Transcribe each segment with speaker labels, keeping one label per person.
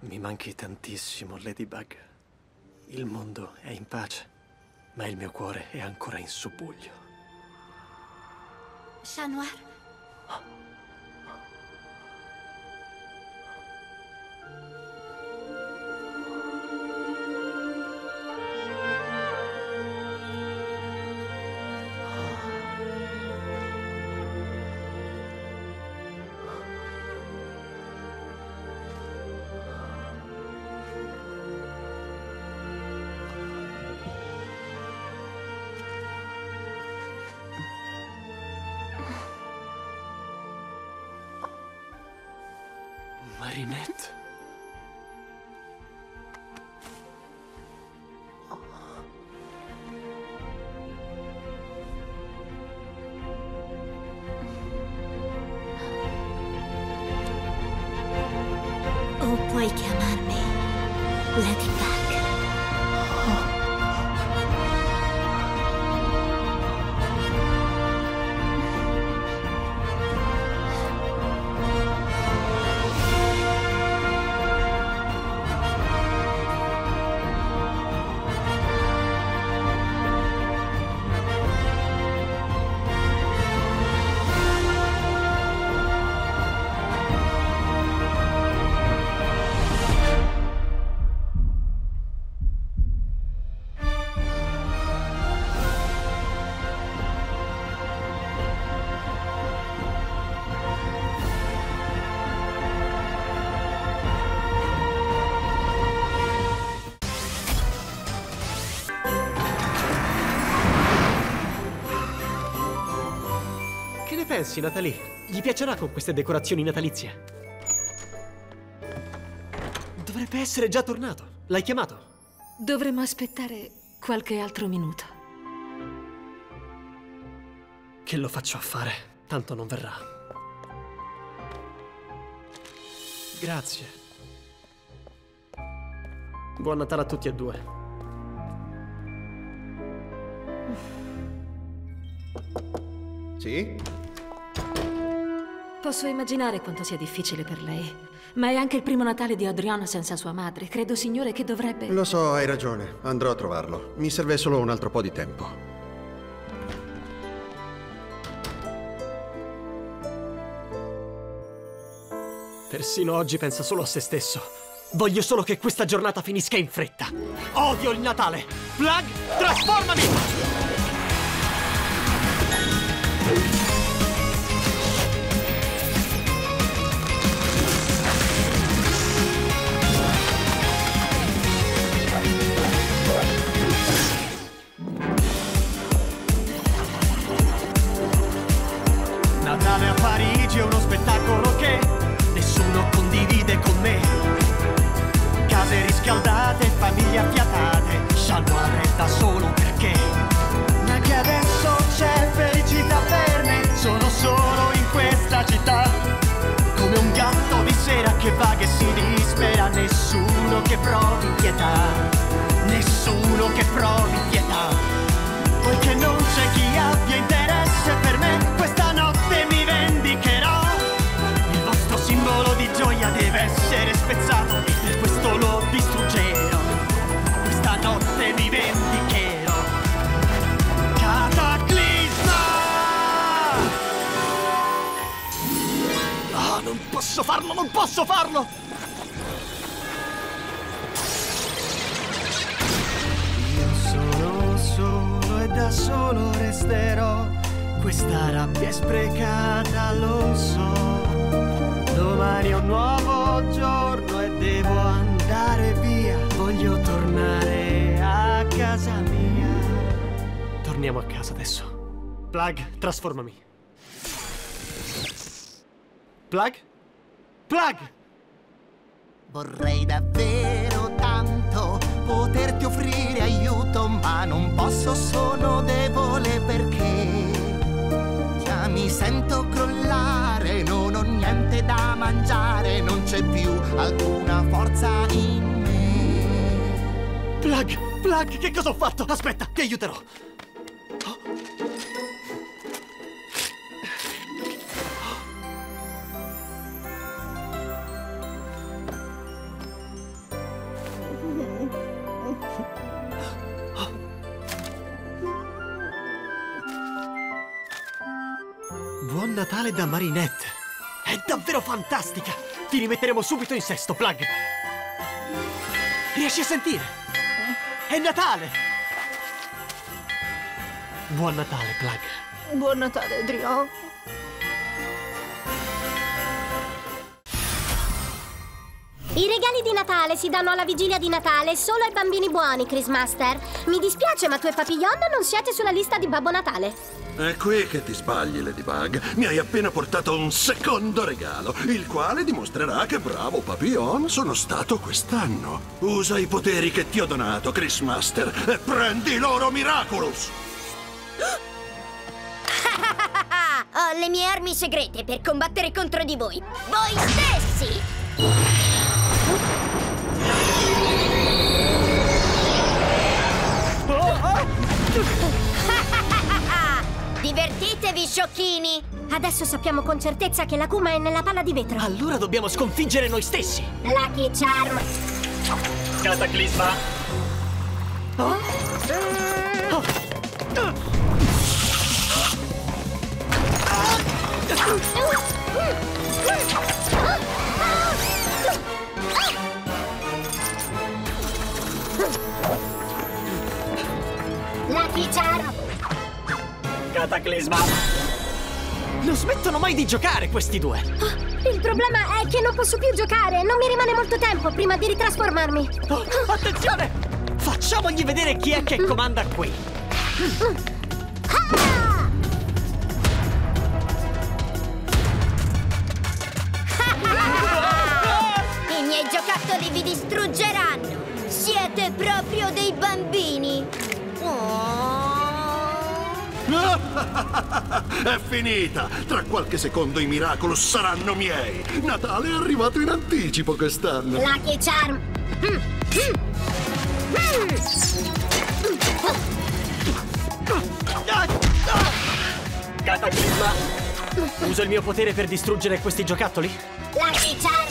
Speaker 1: Mi manchi tantissimo, Ladybug. Il mondo è in pace, ma il mio cuore è ancora in subbuglio.
Speaker 2: Chat Noir
Speaker 1: Marinette.
Speaker 2: O puoi chiamarmi Ladybug.
Speaker 1: Che pensi, Natalie? Gli piacerà con queste decorazioni natalizie? Dovrebbe essere già tornato. L'hai chiamato?
Speaker 3: Dovremmo aspettare qualche altro minuto.
Speaker 1: Che lo faccio a fare? Tanto non verrà. Grazie. Buon Natale a tutti e due.
Speaker 4: Sì?
Speaker 3: Posso immaginare quanto sia difficile per lei, ma è anche il primo Natale di Adriana senza sua madre. Credo, signore, che dovrebbe...
Speaker 4: Lo so, hai ragione. Andrò a trovarlo. Mi serve solo un altro po' di tempo.
Speaker 1: Persino oggi pensa solo a se stesso. Voglio solo che questa giornata finisca in fretta. Odio il Natale! Plug, trasformami! Provi pietà, nessuno che provi pietà. Poiché non c'è chi abbia interesse per me, questa notte mi vendicherò. Il vostro simbolo di gioia deve essere spezzato, e per questo lo distruggerò. Questa notte mi vendicherò. Cataclisma! Ah, non posso farlo, non posso farlo! Solo resterò. Questa rabbia è sprecata, lo so. Domani è un nuovo giorno e devo andare via. Voglio tornare a casa mia. Torniamo a casa adesso. Plug, trasformami. Plug? Plug!
Speaker 5: Vorrei davvero tanto poterti offrire aiuto, ma non posso, sono debole perché già mi sento crollare, non ho niente da mangiare, non c'è più alcuna forza in me.
Speaker 1: Plug, Plug, che cosa ho fatto? Aspetta, ti aiuterò. Natale da Marinette. È davvero fantastica. Ti rimetteremo subito in sesto, Plug. Riesci a sentire? È Natale. Buon Natale, Plug.
Speaker 2: Buon Natale, Adrian.
Speaker 6: I regali di Natale si danno alla vigilia di Natale solo ai bambini buoni, Chris Master. Mi dispiace, ma tu e Papillon non siete sulla lista di Babbo Natale.
Speaker 7: È qui che ti sbagli, Ladybug. Mi hai appena portato un secondo regalo, il quale dimostrerà che bravo Papillon sono stato quest'anno. Usa i poteri che ti ho donato, Chris Master, e prendi l'oro Miraculous!
Speaker 6: Ho le mie armi segrete per combattere contro di voi. Voi stessi! Divertitevi, sciocchini! Adesso sappiamo con certezza che la Kuma è nella palla di vetro.
Speaker 1: Allora dobbiamo sconfiggere noi stessi.
Speaker 6: Lucky Charm!
Speaker 1: Cataclisma.
Speaker 6: Lucky
Speaker 1: Cataclisma. Non smettono mai di giocare questi due.
Speaker 6: Il problema è che non posso più giocare. Non mi rimane molto tempo prima di ritrasformarmi.
Speaker 1: Oh, attenzione! Facciamogli vedere chi è che comanda qui.
Speaker 6: Ah! I miei giocattoli vi distruggeranno! Siete proprio dei bambini!
Speaker 7: È finita! Tra qualche secondo i Miraculous saranno miei! Natale è arrivato in anticipo quest'anno!
Speaker 6: Lucky Charm! Mm, mm, mm.
Speaker 1: Cataclisma. Uso il mio potere per distruggere questi giocattoli?
Speaker 6: Lucky Charm!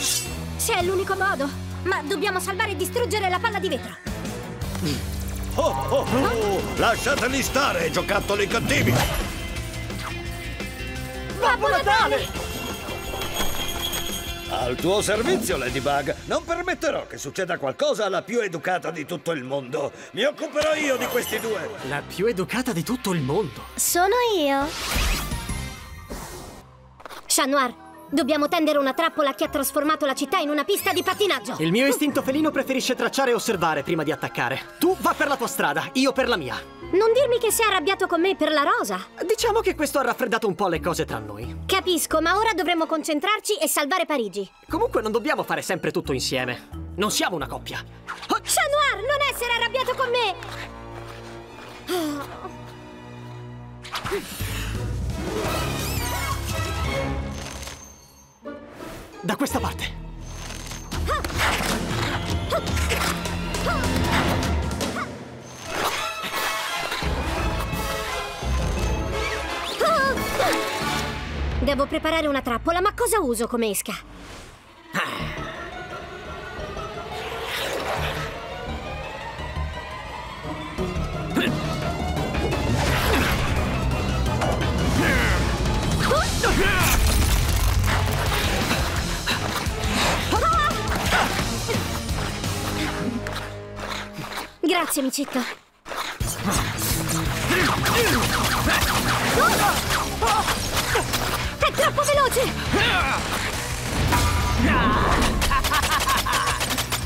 Speaker 6: Se è l'unico modo! Ma dobbiamo salvare e distruggere la palla di vetro!
Speaker 8: Oh, oh, oh! Lasciateli stare, giocattoli cattivi!
Speaker 1: Babbo Natale!
Speaker 8: Al tuo servizio, Ladybug. Non permetterò che succeda qualcosa alla più educata di tutto il mondo. Mi occuperò io di questi due.
Speaker 1: La più educata di tutto il mondo.
Speaker 6: Sono io! Chat Noir, dobbiamo tendere una trappola che ha trasformato la città in una pista di pattinaggio!
Speaker 1: Il mio istinto felino preferisce tracciare e osservare prima di attaccare. Tu va per la tua strada, io per la mia.
Speaker 6: Non dirmi che sei arrabbiato con me per la rosa!
Speaker 1: Diciamo che questo ha raffreddato un po' le cose tra noi.
Speaker 6: Capisco, ma ora dovremmo concentrarci e salvare Parigi.
Speaker 1: Comunque non dobbiamo fare sempre tutto insieme. Non siamo una coppia. Oh,
Speaker 6: Chat Noir, non essere arrabbiato con me!
Speaker 1: Da questa parte.
Speaker 6: Devo preparare una trappola, ma cosa uso come esca? Grazie, amicetto. È troppo veloce!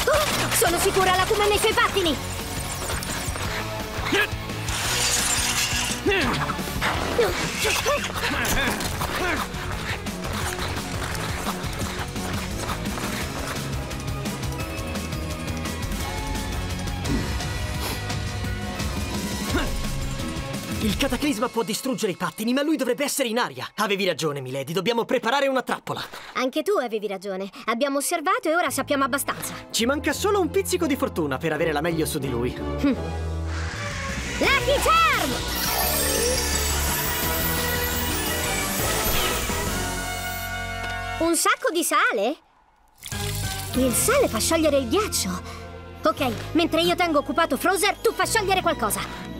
Speaker 6: Oh, sono sicura la Kuma nei suoi pattini!
Speaker 1: Il cataclisma può distruggere i pattini, ma lui dovrebbe essere in aria. Avevi ragione, Milady, dobbiamo preparare una trappola.
Speaker 6: Anche tu avevi ragione. Abbiamo osservato e ora sappiamo abbastanza.
Speaker 1: Ci manca solo un pizzico di fortuna per avere la meglio su di lui.
Speaker 6: Lucky Charm! Un sacco di sale? Il sale fa sciogliere il ghiaccio. Ok, mentre io tengo occupato Frozer, tu fa sciogliere qualcosa.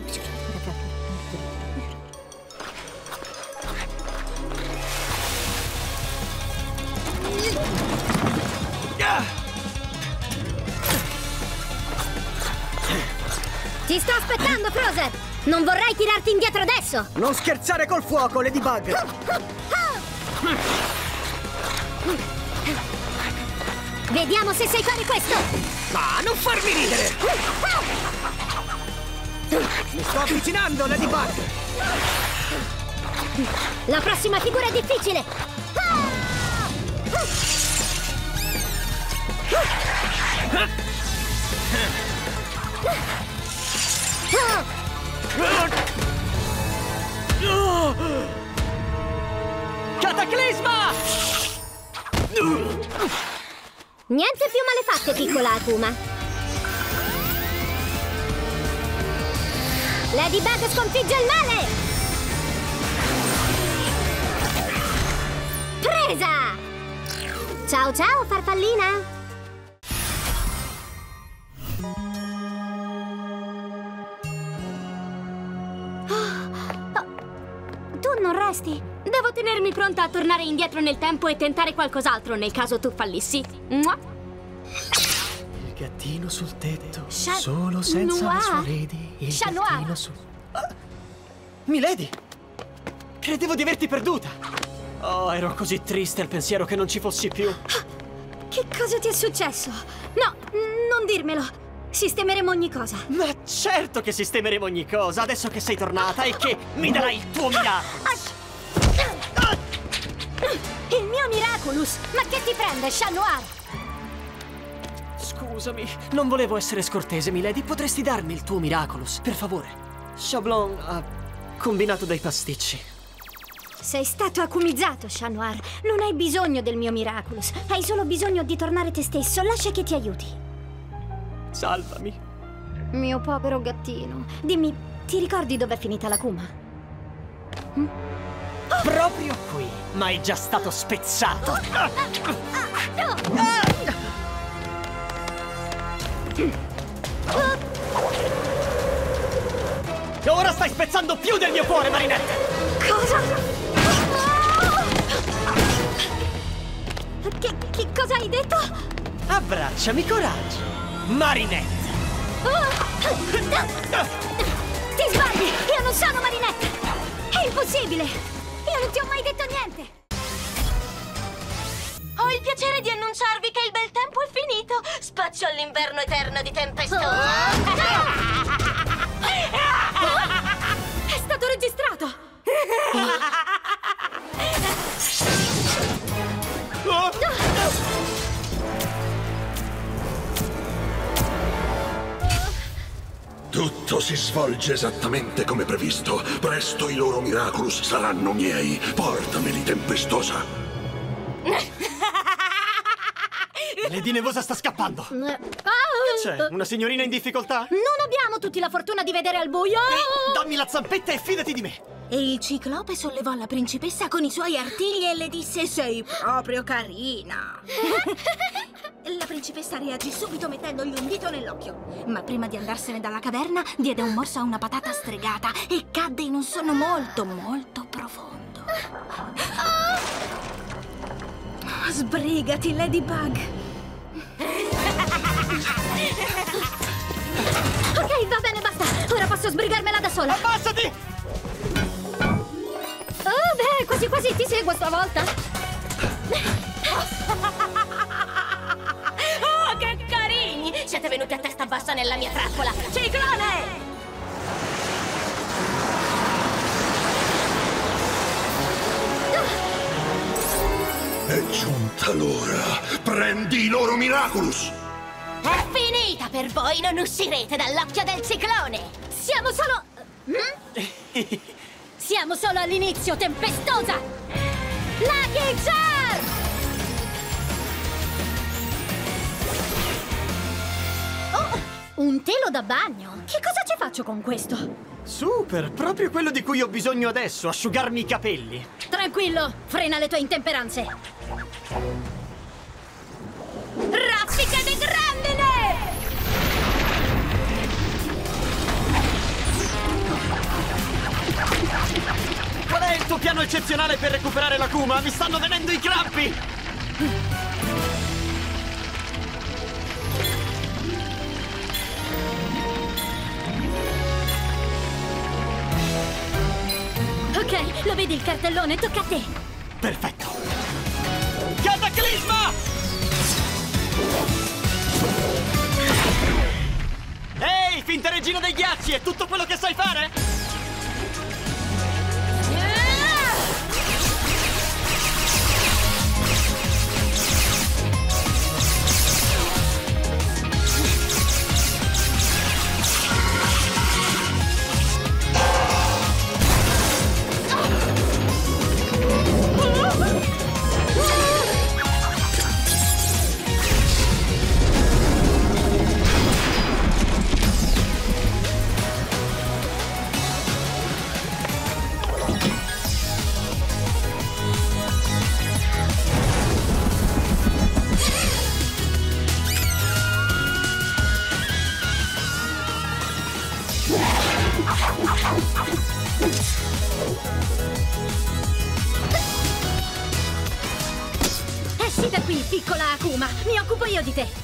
Speaker 6: Ti sto aspettando, Frozen! Non vorrei tirarti indietro adesso!
Speaker 1: Non scherzare col fuoco, Ladybug!
Speaker 6: Vediamo se sai fare questo!
Speaker 1: Ma non farmi ridere! Mi sto avvicinando, Ladybug!
Speaker 6: La prossima figura è difficile!
Speaker 1: Cataclisma!
Speaker 6: Niente più malefatte, piccola Akuma! Ladybug sconfigge il male! Presa! Ciao ciao, farfallina! Resti? Devo tenermi pronta a tornare indietro nel tempo e tentare qualcos'altro nel caso tu fallissi. Mua.
Speaker 1: Il gattino sul tetto,
Speaker 6: Sha-
Speaker 1: solo senza
Speaker 6: Noir.
Speaker 1: le sue reti. Il
Speaker 6: Chat Noir.
Speaker 1: gattino su... Ah, Milady! Credevo di averti perduta! Oh, ero così triste al pensiero che non ci fossi più.
Speaker 6: Che cosa ti è successo? No, non dirmelo. Sistemeremo ogni cosa.
Speaker 1: Ma certo che sistemeremo ogni cosa, adesso che sei tornata e che mi darai il tuo miracolo!
Speaker 6: Mio Miraculous! Ma che ti prende, Chat Noir?
Speaker 1: Scusami, non volevo essere scortese, Milady. Potresti darmi il tuo Miraculous, per favore? Chablon ha combinato dei pasticci.
Speaker 6: Sei stato acumizzato, Chat Noir. Non hai bisogno del mio Miraculous. Hai solo bisogno di tornare te stesso. Lascia che ti aiuti.
Speaker 1: Salvami.
Speaker 6: Mio povero gattino. Dimmi, ti ricordi dov'è finita la Kuma?
Speaker 1: Proprio qui, ma è già stato spezzato. E ora stai spezzando più del mio cuore, Marinette!
Speaker 6: Cosa? Che, che cosa hai detto?
Speaker 1: Abbracciami coraggio, Marinette!
Speaker 6: Ti sbagli! Io non sono Marinette! È impossibile! Io non ti ho mai detto niente!
Speaker 2: Ho il piacere di annunciarvi che il bel tempo è finito. Spazio all'inverno eterno di tempestosa.
Speaker 7: Tutto si svolge esattamente come previsto. Presto i loro Miraculous saranno miei. Portameli, tempestosa.
Speaker 1: Lady Nevosa sta scappando!
Speaker 6: Ah,
Speaker 1: C'è una signorina in difficoltà?
Speaker 6: Non abbiamo tutti la fortuna di vedere al buio!
Speaker 1: Dammi la zampetta e fidati di me!
Speaker 2: E il ciclope sollevò la principessa con i suoi artigli e le disse sei proprio carina. La principessa reagì subito mettendogli un dito nell'occhio. Ma prima di andarsene dalla caverna diede un morso a una patata stregata e cadde in un sonno molto, molto profondo. Sbrigati, Ladybug.
Speaker 6: Ok, va bene, basta! Ora posso sbrigarmela da sola!
Speaker 1: Abbassati!
Speaker 6: Oh, beh, quasi quasi ti seguo stavolta!
Speaker 2: Siete venuti a testa bassa nella mia trappola. Ciclone!
Speaker 7: È giunta l'ora. Prendi i loro Miraculous.
Speaker 2: È finita per voi, non uscirete dall'occhio del ciclone!
Speaker 6: Siamo solo... Mm? Siamo solo all'inizio, tempestosa! Lucky Charm! Un telo da bagno? Che cosa ci faccio con questo?
Speaker 1: Super, proprio quello di cui ho bisogno adesso, asciugarmi i capelli.
Speaker 6: Tranquillo, frena le tue intemperanze! Raffica di grandine!
Speaker 1: Qual è il tuo piano eccezionale per recuperare la Kuma? Mi stanno venendo i crampi!
Speaker 6: Vedi il cartellone? Tocca a te!
Speaker 1: Perfetto. Cataclisma! Ehi, finta regina dei ghiacci, è tutto quello che sai fare?
Speaker 6: Di te!